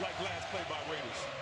like last play by Raiders.